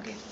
Okay.